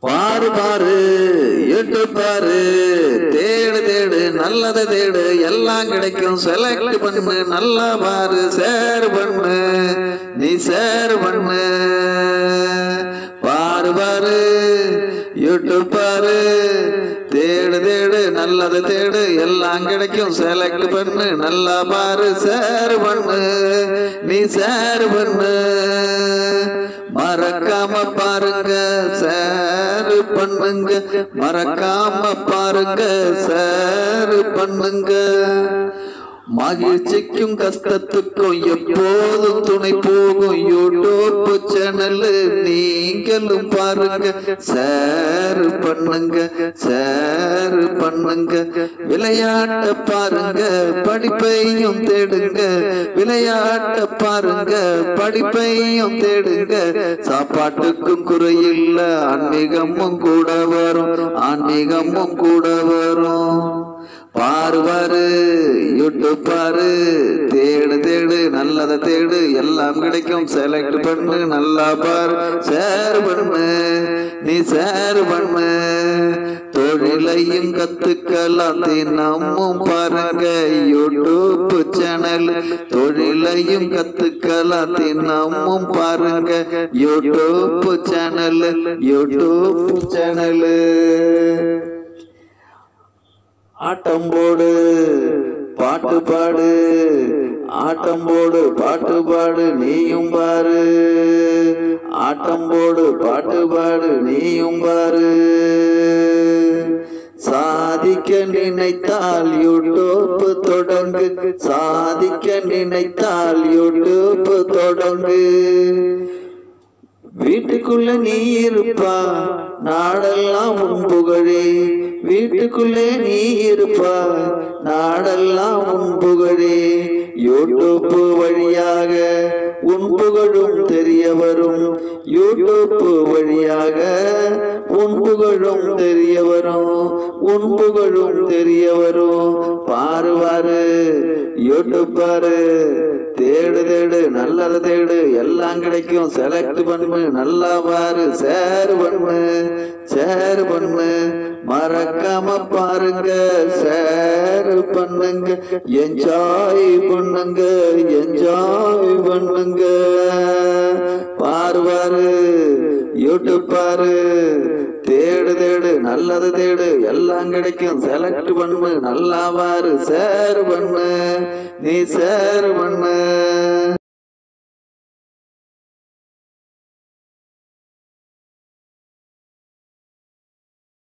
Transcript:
பாரு பாரு எட்டு பாரு. தேடு தேடு நல்லதை தேடு. எல்லாம் கிடைக்கும். செலக்ட் பண்ணு நல்லா பாரு. சேர் பண்ணு. நீ சேர் பண்ணு. பாரு பாரு யூடியூப் பாரு. தேடு தேடு நல்லதை தேடு. எல்லாம் கிடைக்கும். செலக்ட் பண்ணு நல்லா பாரு. சேர் பண்ணு. நீ சேர் பண்ணு. மறக்காம பாருங்க. சார் பண்ணுங்க மறக்காம பாருங்க. சார் பண்ணுங்க மகிழ்ச்சிக்கும் கஷ்டத்துக்கும் எப்போதும் துணை போகும் யூடியூப் சேனல். நீங்களும் பாருங்க சேர் பண்ணுங்க சேர் பண்ணுங்க. விளையாட்ட பாருங்க படிப்பையும் தேடுங்க. விளையாட்ட பாருங்க படிப்பையும் தேடுங்க. சாப்பாட்டுக்கும் குறையில்ல ஆன்மீகமும் கூட வரும். ஆன்மீகமும் கூட வரும். பாரு யூடியூப் பாரு. தேடு தேடு நல்லதை தேடு. எல்லாம் கிடைக்கும். செலக்ட் பண்ணு நல்லா பாரு. சேர் பண்ணு நீ சேர் பண்ணு. தொழிலையும் கத்துக்கலாம். தினமும் பாருங்க. யூடியூப் சேனல் தொழிலையும் கத்துக்கலாம். தினமும் பாருங்க. யூடியூப் சேனல் யூடியூப் சேனல் ஆட்டம் போடு. பாட்டு பாடு. ஆட்டம் போடு பாட்டு பாடு நீயும் பாரு. ஆட்டம் போடு பாட்டு பாடு நீயும் பாரு. சாதிக்க நினைத்தால் யூடியூப் தொடங்கு. சாதிக்க நினைத்தால் யூடியூப் தொடங்கு. வீட்டுக்குள்ள நீ இருப்பா. நாடெல்லாம் உன் புகழே. வீட்டுக்குள்ளே நீ இருப்பா. நாடெல்லாம் உன் புகழே. யூடியூப் வழியாக உன்புகழும் தெரிய வரும் யூடியூப் வழியாக உன்புகழும் தெரிய வரும் உன்புகழும் தெரிய வரும் பாருவாரு யூடியூப் பாரு. தேடு தேடு நல்லது தேடு. எல்லாம் கிடைக்கும். செலக்ட் பண்ணு. நல்லா பாரு. சேர் பண்ணு. சேர் பண்ணு. மறக்காம பாருங்க. சேர் பண்ணுங்க. என்ஜாய் பண்ணுங்க. என்ஜாய் நல்லது தேடு எல்லாம் கிடைக்கும். செலக்ட் பண்ணு நல்லா பாரு பண்ணு. நீ சேரு பண்ணு.